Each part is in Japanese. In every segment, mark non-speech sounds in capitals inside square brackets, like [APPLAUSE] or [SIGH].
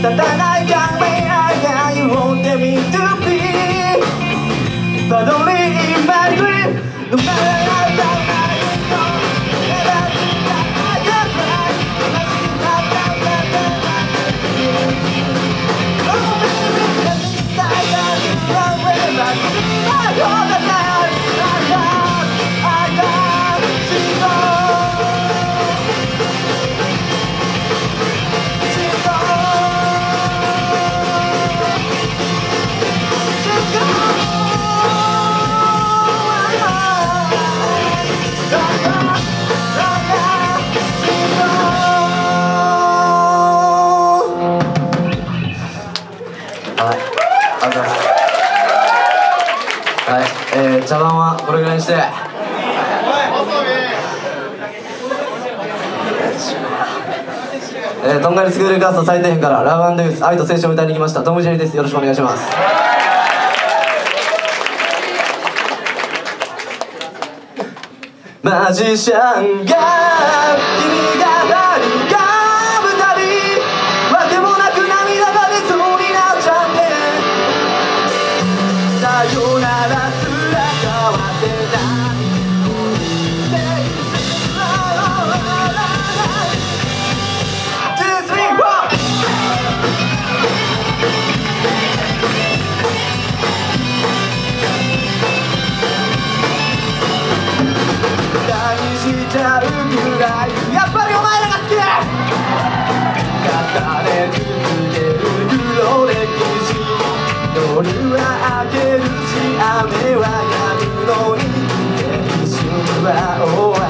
えー、トンガリスクールカースト最低編からラブユース愛と青春を歌いに来ましたトム・ジェリーです。よろしくお願いします。マジシャンが君がされ続ける黒歴史夜は明けるし雨は止むのに。青春は終わる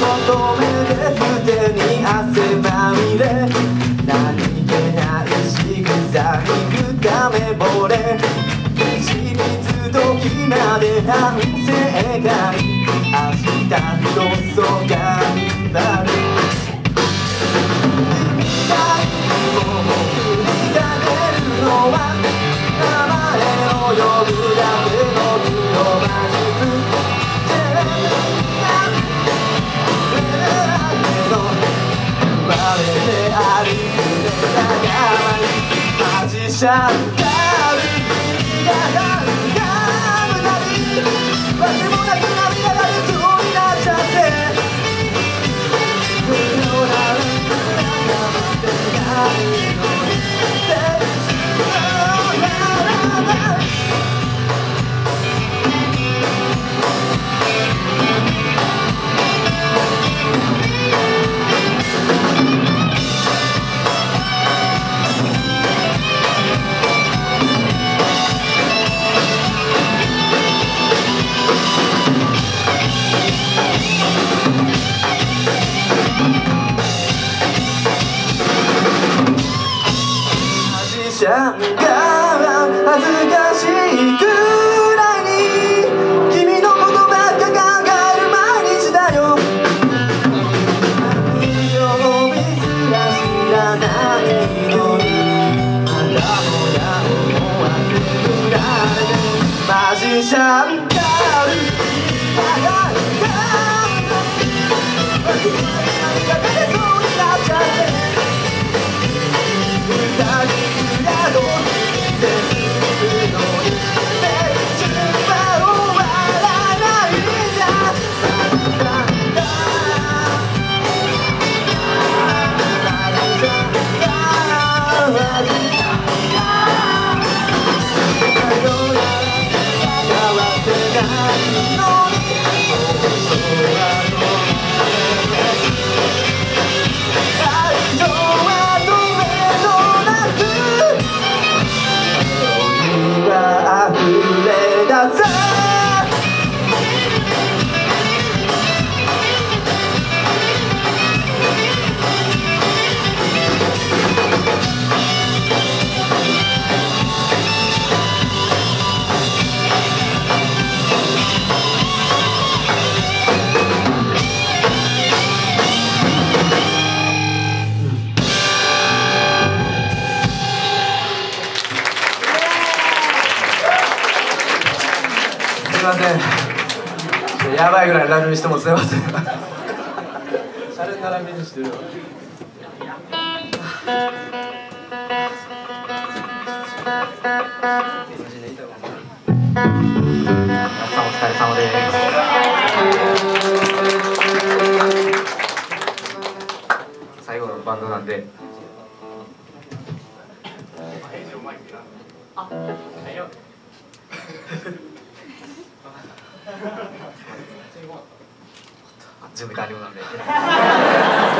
求めてすでに汗まみれ何気ない仕草にくためぼれ。清水時まで反省会明日こそ頑張る。já. すいません。やばいぐらい乱入してもすいません。シャレな乱入してるわ皆さんお疲れ様で。す最後のバンドなんで [LAUGHS] 準備完了なんで。[LAUGHS]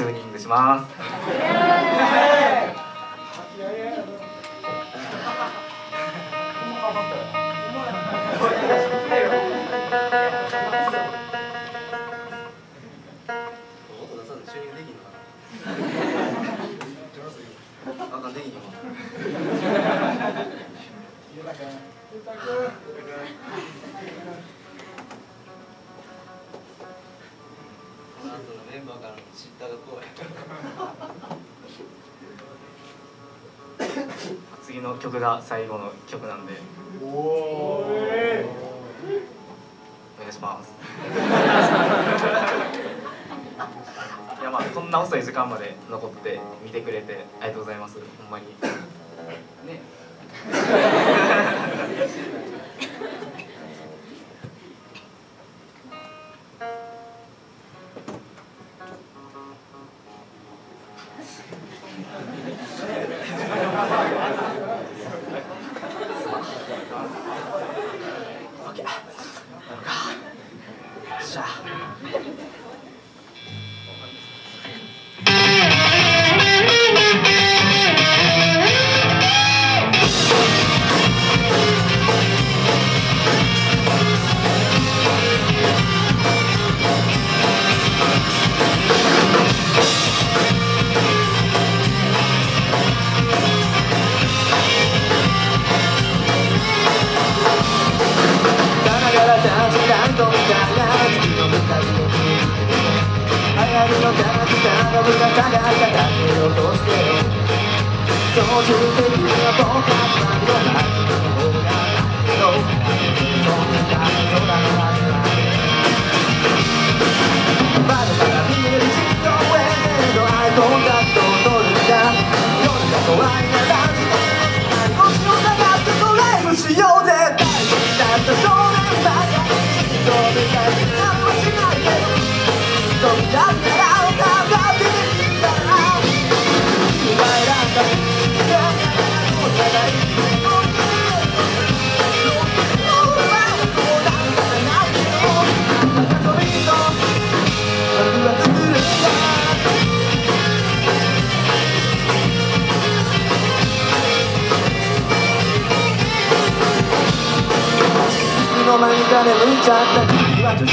チューニングします。[LAUGHS] の曲が最後の曲なんで。お願いします。[LAUGHS] いやまあこんな遅い時間まで残って見てくれてありがとうございます。ほんまに。ね。か抜いちゃった君は女子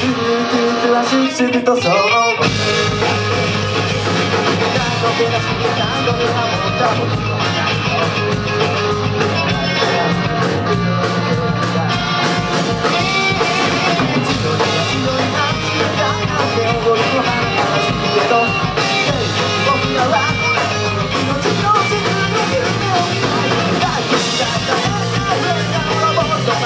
フルーツはシュクシュクとそう何度目だし何度目だもんだもん「僕らは命の沈む夢をうたい」「大事だから」